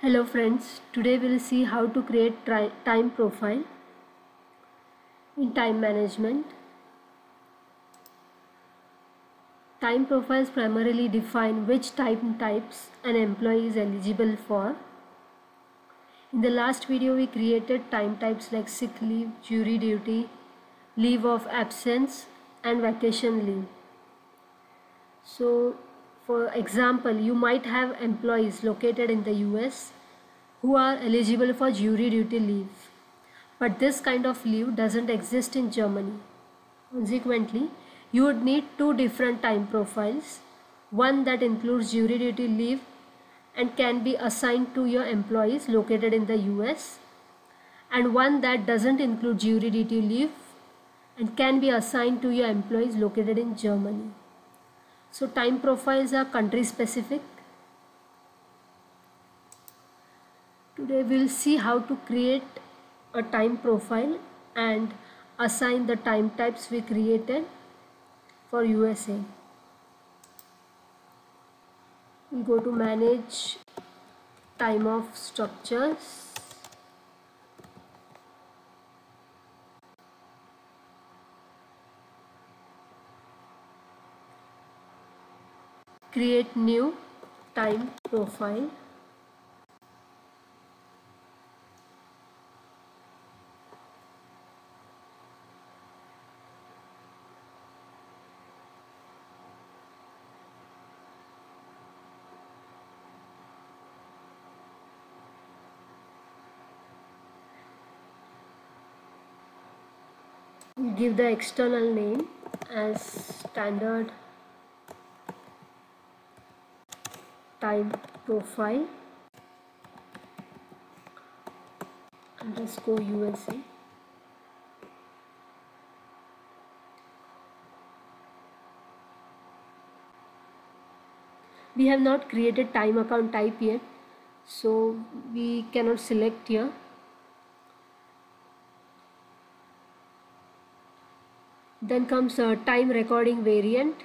Hello friends, today we'll see how to create time profile in time management. Time profiles primarily define which time types an employee is eligible for. In the last video we created time types like sick leave, jury duty, leave of absence and vacation leave. So for example, you might have employees located in the US who are eligible for jury duty leave. But this kind of leave doesn't exist in Germany. Consequently, you would need two different time profiles one that includes jury duty leave and can be assigned to your employees located in the US, and one that doesn't include jury duty leave and can be assigned to your employees located in Germany. So time profiles are country specific. Today we'll see how to create a time profile and assign the time types we created for USA. We'll go to manage time off structures. Create new time profile. Give the external name as standard time profile. Underscore USA we have not created time account type yet so we cannot select here. Then comes a time recording variant.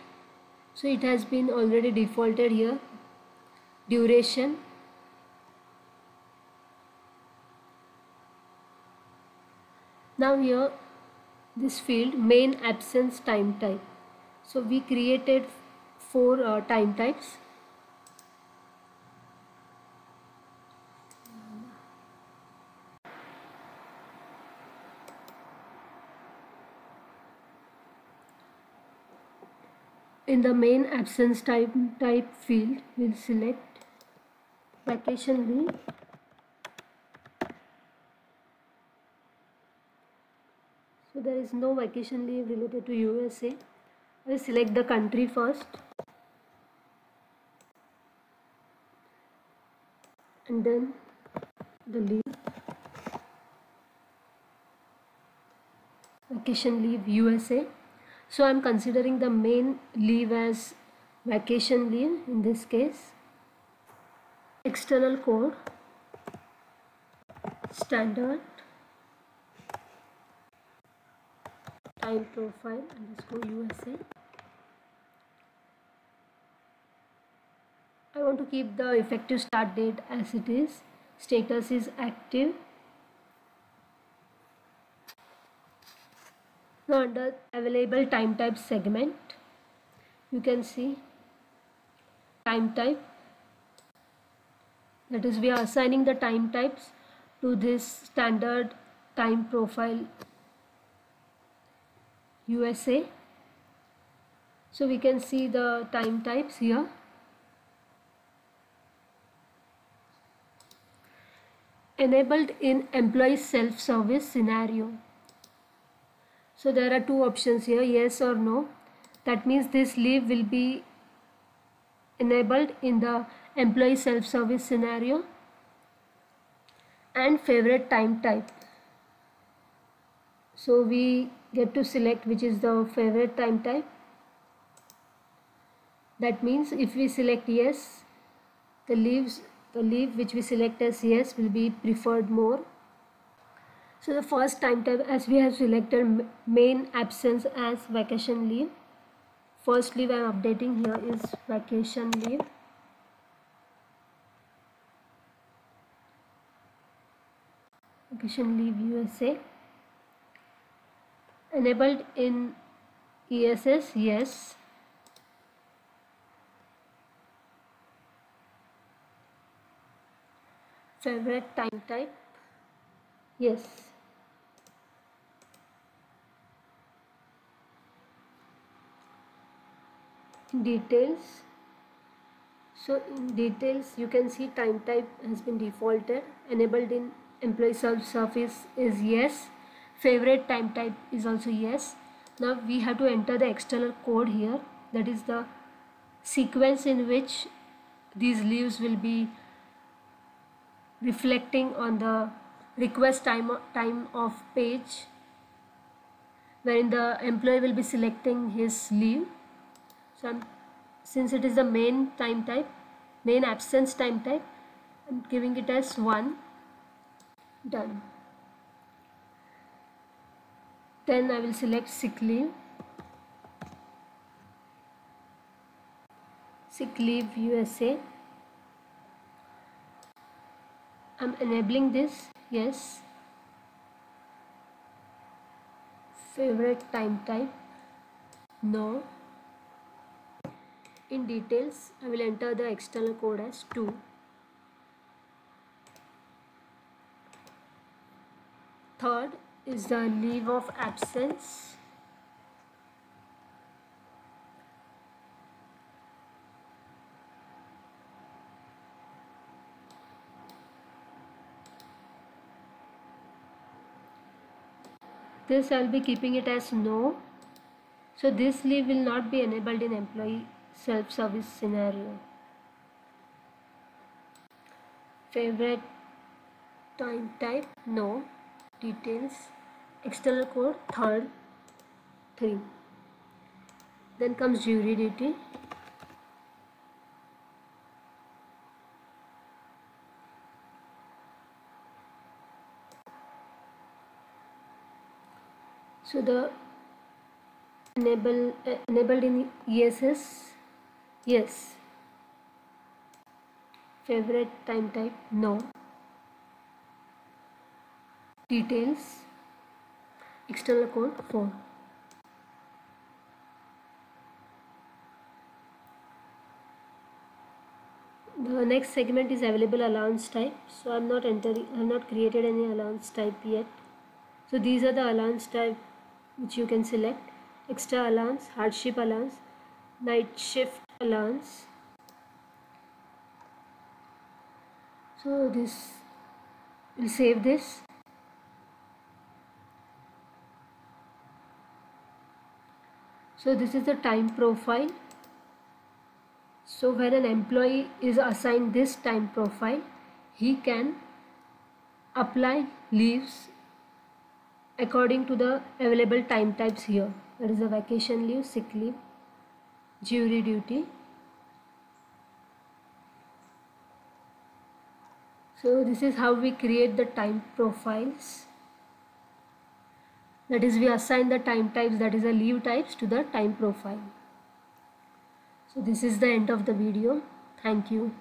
So it has been already defaulted here duration now here this field main absence time type. So we created four uh, time types. In the main absence type type field we'll select vacation leave so there is no vacation leave related to USA I will select the country first. And then the leave. Vacation leave USA so I'm considering the main leave as vacation leave in this case external code standard time profile underscore USA I want to keep the effective start date as it is. Status is active. Now under available time type segment you can see time type that is we are assigning the time types to this standard time profile USA so we can see the time types here. Enabled in employee self-service scenario. So there are two options here yes or no. That means this leave will be enabled in the employee self-service scenario and favorite time type. So we get to select which is the favorite time type. That means if we select yes the leaves the leave which we select as yes will be preferred more. So the first time type as we have selected main absence as vacation leave. First leave I am updating here is vacation leave vacation leave USA enabled in ESS yes. Favorite time type? Yes. Details. So in details you can see time type has been defaulted enabled in employee service is yes. Favorite time type is also yes. Now we have to enter the external code here. That is the sequence in which these leaves will be reflecting on the request time time off page wherein the employee will be selecting his leave. So I'm, since it is the main time type main absence time type I'm giving it as 1 done. Then I will select sick leave. Sick leave USA I'm enabling this yes. Favorite time type? No. In details I will enter the external code as 2 third is the leave of absence. This I'll be keeping it as no. So this leave will not be enabled in employee self-service scenario. Favorite time type? No details external code third 3 then comes jury duty so the enable uh, enabled in ESS yes. Favorite time type no details. External code 4 the next segment is available allowance type. So I'm not entering I'm not created any allowance type yet. So these are the allowance type which you can select. Extra allowance hardship allowance night shift allowance. So this will save this so this is the time profile. So when an employee is assigned this time profile he can apply leaves according to the available time types here. That is a vacation leave sick leave jury duty. So this is how we create the time profiles that is we assign the time types that is the leave types to the time profile. So this is the end of the video. Thank you